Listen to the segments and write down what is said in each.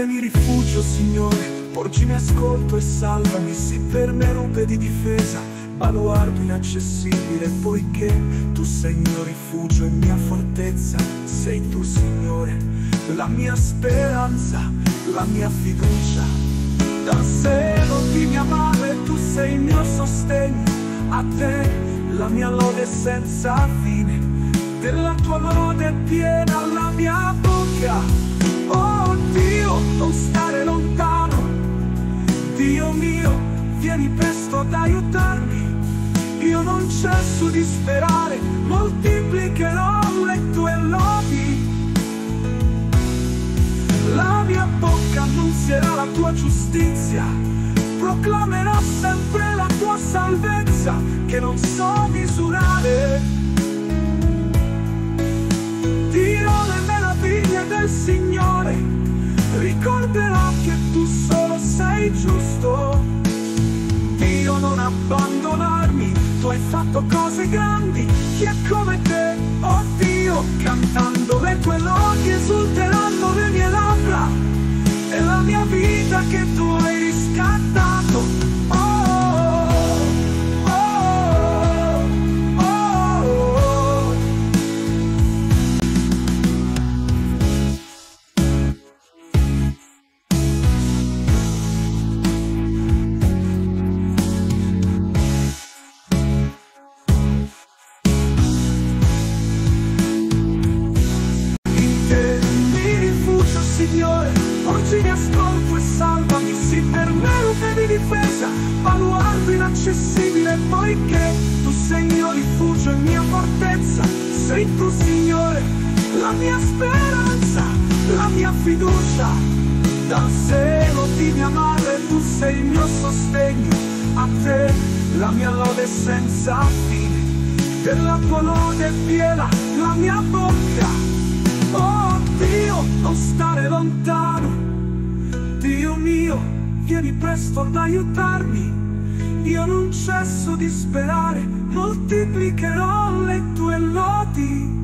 mi rifugio, Signore, porgimi ascolto e salvami, sì per me rupe di difesa, baluardo inaccessibile, poiché tu sei il mio rifugio e mia fortezza, sei tu, Signore, la mia speranza, la mia fiducia. Dal seno di mia madre tu sei il mio sostegno, a te la mia lode senza fine, della tua lode piena la mia bocca. Oh Dio, Io non cesso di sperare, moltiplicherò le tue lodi. La mia bocca annunzierà la tua giustizia, proclamerà sempre la tua salvezza che non so misurare. Dirò le meraviglie del Signore, ricorderò che tu solo sei giusto. Dio non abbandonarmi, tu hai fatto cose grandi, chi è come te, oh Dio, cantando le tue lodi esulteranno le mie labbra, è la mia difesa, baluardo inaccessibile, poiché tu sei mio rifugio e mia fortezza, sei tu, Signore, la mia speranza, la mia fiducia. Dal seno di mia madre tu sei il mio sostegno, a te la mia lode senza fine, della tua lode piena la mia bocca. Oh Dio, non stare lontano. Dio mio, vieni presto ad aiutarmi. Io non cesso di sperare, moltiplicherò le tue lodi.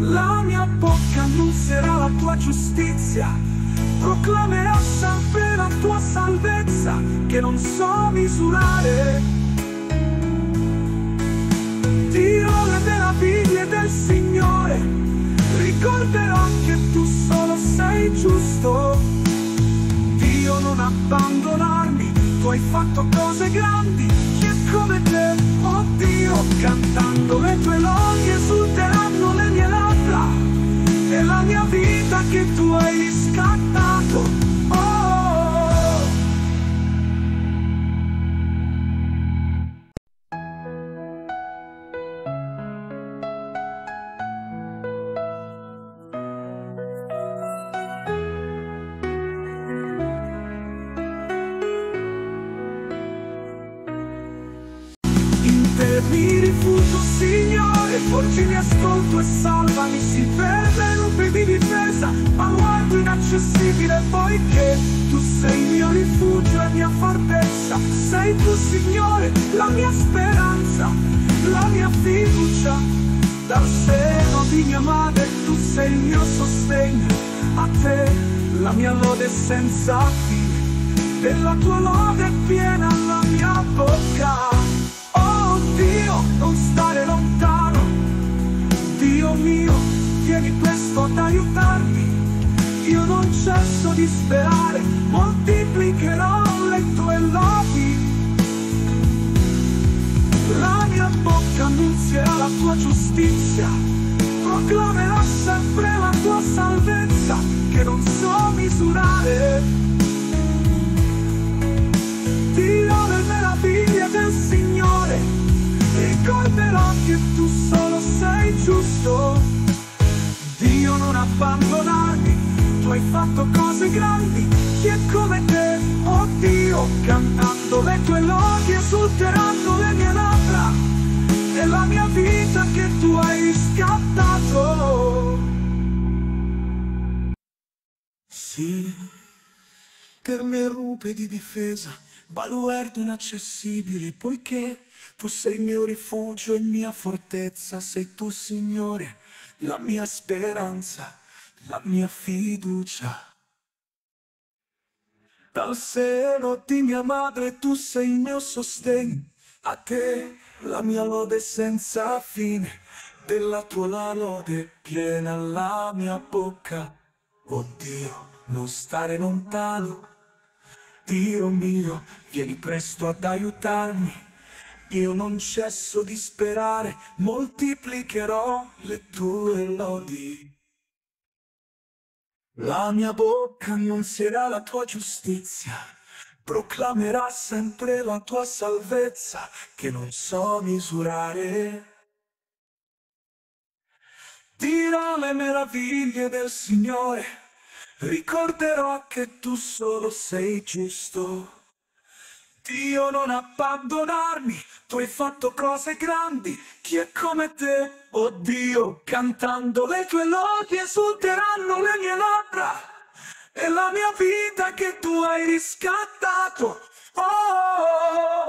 La mia bocca annunzierà la tua giustizia, proclamerà sempre la tua salvezza che non so misurare. Dirò le meraviglie del Signore, ricorderò che tu solo sei giusto. Abbandonarmi, tu hai fatto cose grandi, chi è come te, oh Dio, cantando le tue lodi esulteranno le mie labbra, è la mia vita che tu hai riscattato. Porgimi ascolto e salvami, sì per me rupe di difesa, baluardo inaccessibile, poiché tu sei il mio rifugio e mia fortezza, sei tu, Signore, la mia speranza, la mia fiducia, dal seno di mia madre tu sei il mio sostegno, a te la mia lode senza fine, della tua lode piena la mia bocca. Oh Dio, non lontano, Dio mio, vieni presto ad aiutarmi. Io non cesso di sperare, moltiplicherò le tue lodi. La mia bocca annunzierà la tua giustizia, proclamerà sempre la tua salvezza che non so misurare. Dirò le meraviglie del Signore, ricorderò che tu sei giusto. Dio non abbandonarmi, tu hai fatto cose grandi, chi è come te, oh Dio, cantando le tue lodi esulteranno le mie labbra, è la mia vita che tu hai riscattato. Sì, per me rupe di difesa, baluardo inaccessibile, poiché tu sei il mio rifugio e mia fortezza, sei tu, Signore, la mia speranza, la mia fiducia. Dal seno di mia madre tu sei il mio sostegno, a te la mia lode senza fine, della tua lode piena la mia bocca. Oddio, non stare lontano, Dio mio, vieni presto ad aiutarmi. Io non cesso di sperare, moltiplicherò le tue lodi. La mia bocca annunzierà la tua giustizia, proclamerà sempre la tua salvezza che non so misurare. Dirò le meraviglie del Signore, ricorderò che tu solo sei giusto. Dio non abbandonarmi, tu hai fatto cose grandi, chi è come te? Oh Dio, cantando le tue lodi esulteranno le mie labbra e la mia vita che tu hai riscattato. Oh, oh,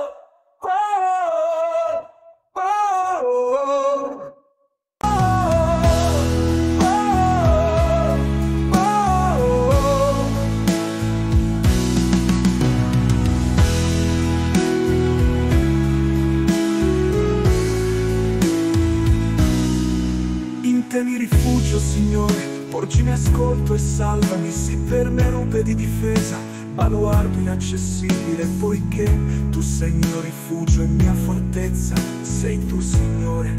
rifugio, Signore, porgimi ascolto e salvami, se per me rompe di difesa, baluardo inaccessibile, poiché tu sei il mio rifugio e mia fortezza, sei tu, Signore,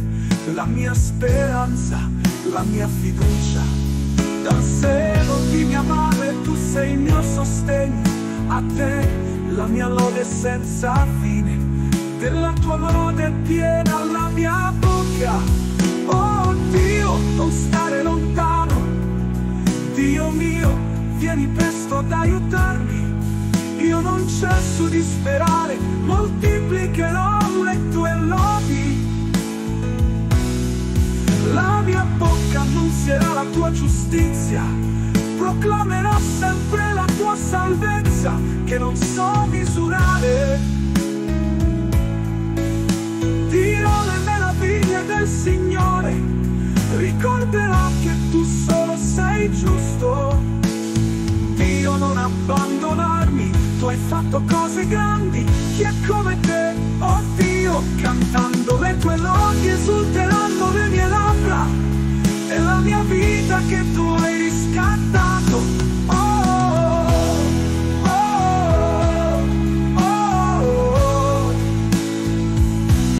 la mia speranza, la mia fiducia. Dal seno di mia madre tu sei il mio sostegno, a te la mia lode senza fine, della tua lode piena la mia bocca. Oh Dio, non stare lontano. Dio mio, vieni presto ad aiutarmi. Io non cesso di sperare, moltiplicherò le tue lodi. La mia bocca annunzierà la tua giustizia, proclamerà sempre la tua salvezza che non so misurare. Ricorderò che tu solo sei giusto. Dio non abbandonarmi, tu hai fatto cose grandi, chi è come te? Oh Dio, cantando le tue lodi